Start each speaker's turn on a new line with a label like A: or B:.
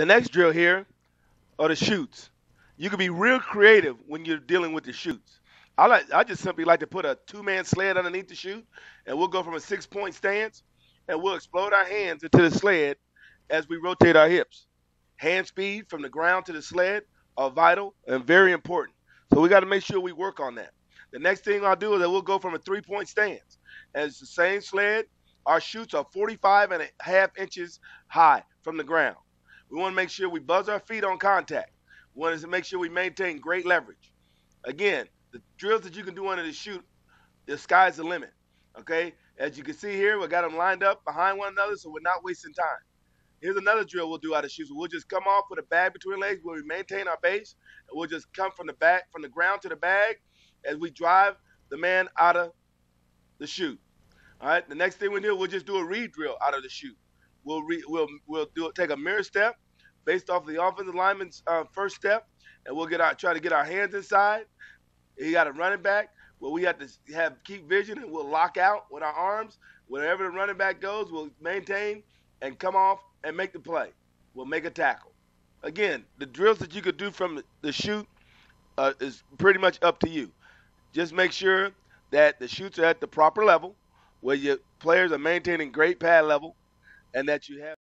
A: The next drill here are the chutes. You can be real creative when you're dealing with the chutes. I like I just simply like to put a two-man sled underneath the chute, and we'll go from a six-point stance, and we'll explode our hands into the sled as we rotate our hips. Hand speed from the ground to the sled are vital and very important. So we got to make sure we work on that. The next thing I'll do is that we'll go from a three-point stance. As the same sled, our chutes are 45 and a half inches high from the ground. We want to make sure we buzz our feet on contact. We want to make sure we maintain great leverage. Again, the drills that you can do under the chute, the sky's the limit. Okay? As you can see here, we got them lined up behind one another so we're not wasting time. Here's another drill we'll do out of chutes. We'll just come off with a bag between legs where we maintain our base, and we'll just come from the back, from the ground to the bag as we drive the man out of the chute. All right. The next thing we do, we'll just do a read drill out of the chute. We'll re, we'll we'll do take a mirror step based off the offensive lineman's uh, first step, and we'll get our try to get our hands inside. He got a running back. Well, we have to have keep vision, and we'll lock out with our arms. Wherever the running back goes, we'll maintain and come off and make the play. We'll make a tackle. Again, the drills that you could do from the chute uh, is pretty much up to you. Just make sure that the chutes are at the proper level, where your players are maintaining great pad level, and that you have